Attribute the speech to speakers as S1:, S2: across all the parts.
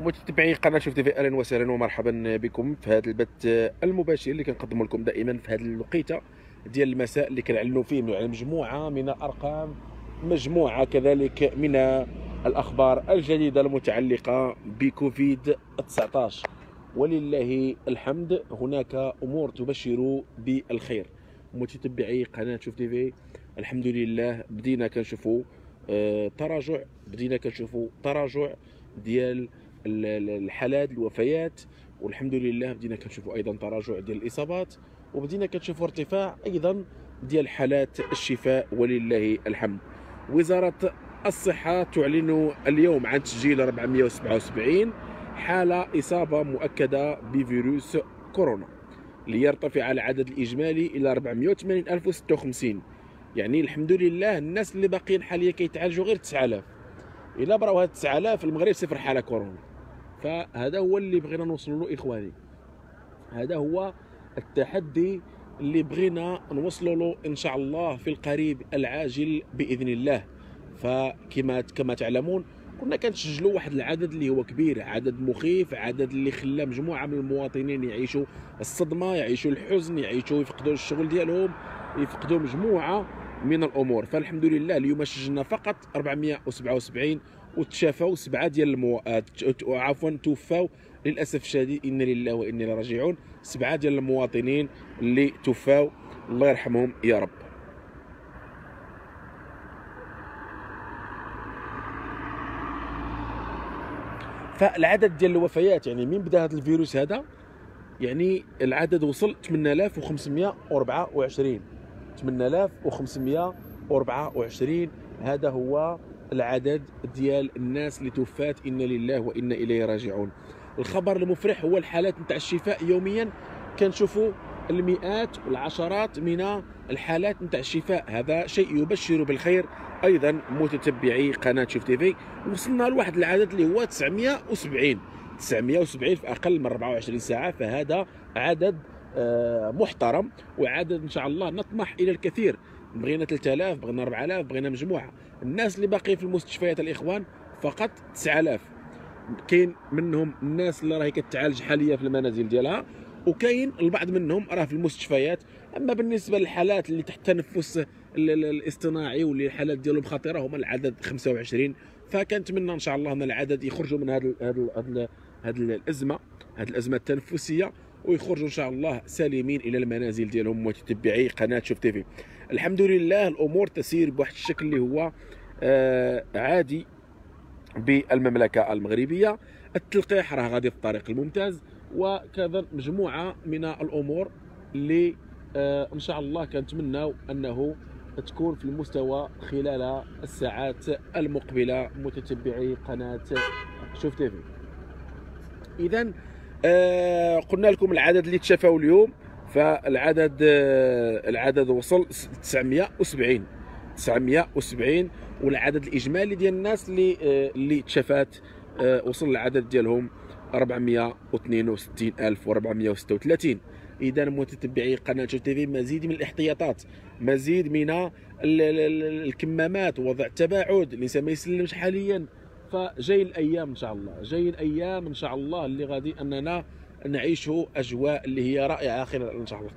S1: متتبعي قناة شوف تيفي أهلا وسهلا ومرحبا بكم في هذا البث المباشر اللي كنقدمه لكم دائما في هذه الوقيتة ديال المساء اللي كنعلنوا فيه على مجموعة من الأرقام مجموعة كذلك من الأخبار الجديدة المتعلقة بكوفيد 19 ولله الحمد هناك أمور تبشر بالخير. متتبعي قناة شوف تيفي الحمد لله بدينا كنشوفوا آه، تراجع بدينا كنشوفوا تراجع ديال الحالات الوفيات والحمد لله بدينا كنشوفوا أيضا تراجع ديال الإصابات وبدينا كنشوفوا ارتفاع أيضا ديال حالات الشفاء ولله الحمد. وزارة الصحة تعلن اليوم عن تسجيل 477 حالة إصابة مؤكدة بفيروس كورونا ليرتفع العدد الإجمالي إلى 480056 يعني الحمد لله الناس اللي باقيين حاليا كيتعالجوا غير 9000 إلا براو هاد 9000 في المغرب صفر حالة كورونا. فهذا هو اللي بغينا نوصل له إخواني. هذا هو التحدي اللي بغينا نوصلوا له إن شاء الله في القريب العاجل بإذن الله. فكما كما تعلمون كنا كنسجلوا واحد العدد اللي هو كبير عدد مخيف عدد اللي خلى مجموعة من المواطنين يعيشوا الصدمة يعيشوا الحزن يعيشوا يفقدوا الشغل ديالهم يفقدوا مجموعة. من الأمور. فالحمد لله اليوم سجلنا فقط 477 وتشافوا سبعة ديال المو... عفوا توفاو. للأسف الشديد إنا لله وإنا راجعون. سبعة ديال المواطنين اللي توفاو. الله يرحمهم يا رب. فالعدد ديال الوفيات يعني من بدأ هذا الفيروس هذا يعني العدد وصل 8524 8524 هذا هو العدد ديال الناس اللي توفات. إنا لله وأنا إليه راجعون. الخبر المفرح هو الحالات نتاع الشفاء يوميا. كنشوفوا المئات والعشرات من الحالات نتاع الشفاء. هذا شيء يبشر بالخير. أيضا متتبعي قناة شوف تيفي وصلنا لواحد العدد اللي هو 970 970 في أقل من 24 ساعة. فهذا عدد محترم وعدد إن شاء الله نطمح إلى الكثير. بغينا 3000 بغينا 4000 بغينا مجموعة. الناس اللي باقيين في المستشفيات الإخوان فقط 9000 كاين منهم الناس اللي راهي كتعالج حاليا في المنازل ديالها وكاين البعض منهم راه في المستشفيات. أما بالنسبة للحالات اللي تحت التنفس الاصطناعي واللي الحالات ديالهم خطيرة هما العدد 25 فكنتمنى إن شاء الله أن العدد يخرجوا من هذه هذه الأزمة هذه الأزمة التنفسية. ويخرجوا إن شاء الله سالمين إلى المنازل ديالهم متتبعي قناة شوف تيفي. الحمد لله الأمور تسير بواحد الشكل اللي هو آه عادي بالمملكة المغربية. التلقيح راه غادي في الطريق الممتاز وكذا مجموعة من الأمور اللي آه إن شاء الله كنتمناو أنه تكون في المستوى خلال الساعات المقبلة متتبعي قناة شوف تيفي. اذا آه قلنا لكم العدد اللي تشافوا اليوم فالعدد آه العدد وصل 970 970 والعدد الإجمالي ديال الناس اللي آه اللي تشافات وصل العدد ديالهم 462436 إذا متتبعي قناة تي في مزيد من الاحتياطات مزيد من الكمامات وضع التباعد الإنسان ما يسلمش حاليا. فجاي الأيام إن شاء الله. جاي الأيام إن شاء الله اللي غادي أننا نعيشوا أجواء اللي هي رائعة خلال إن شاء الله.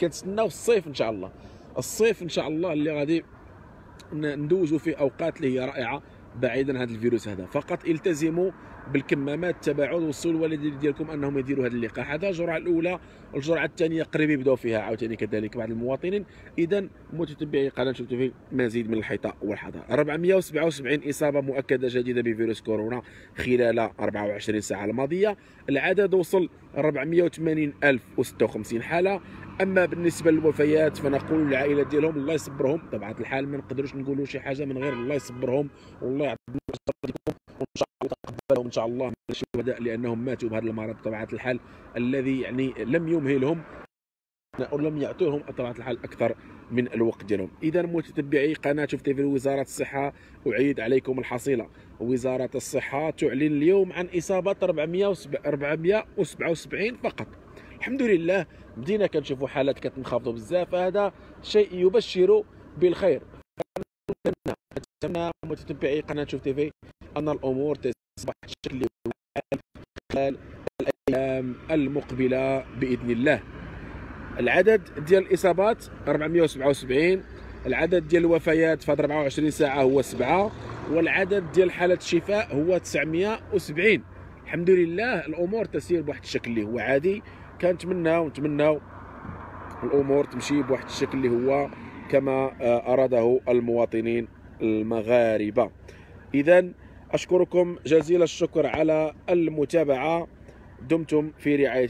S1: كنتسناو الصيف إن شاء الله. الصيف إن شاء الله اللي غادي ندوزوا في أوقات اللي هي رائعة. بعيدا هذا الفيروس هذا. فقط التزموا بالكمامات التباعد وصلوا الوالدين ديالكم أنهم يديروا هذا اللقاح هذا الجرعة الأولى الجرعه الثانية قريب يبداو فيها عاوتاني كذلك بعض المواطنين. اذا متتبعي قناة شفتوا في مزيد من الحيطة والحذر 477 إصابة مؤكدة جديده بفيروس كورونا خلال 24 ساعة الماضية. العدد وصل 480056 حالة. أما بالنسبة للوفيات فنقول للعائلات ديالهم الله يصبرهم. طبعا الحال ما نقدروش نقولوا شي حاجة من غير الله يصبرهم. والله يعطيكم وإن شاء الله. يتقبلهم ان شاء الله من الشهداء لأنهم ماتوا بهذا المرض. بطبيعه الحال الذي يعني لم يمهلهم. ولم يعطوهم بطبيعه الحال أكثر من الوقت ديالهم. إذا متتبعي قناة شوف تيفي وزارة الصحة أعيد عليكم الحصيلة. وزارة الصحة تعلن اليوم عن إصابة 477 فقط. الحمد لله بدينا كنشوفوا حالات كتنخفضوا بزاف. هذا شيء يبشر بالخير. نتمنى متتبعي قناة شوف تيفي أن الأمور تصبح بشكل خلال الأيام المقبلة بإذن الله. العدد ديال الإصابات 477 العدد ديال الوفيات في هاد 24 ساعة هو 7 والعدد ديال حالات الشفاء هو 970 الحمد لله الأمور تسير بواحد الشكل اللي هو عادي. كنتمناو نتمناو الأمور تمشي بواحد الشكل اللي هو كما آه، أراده المواطنين المغاربة. اذا أشكركم جزيل الشكر على المتابعة. دمتم في رعاية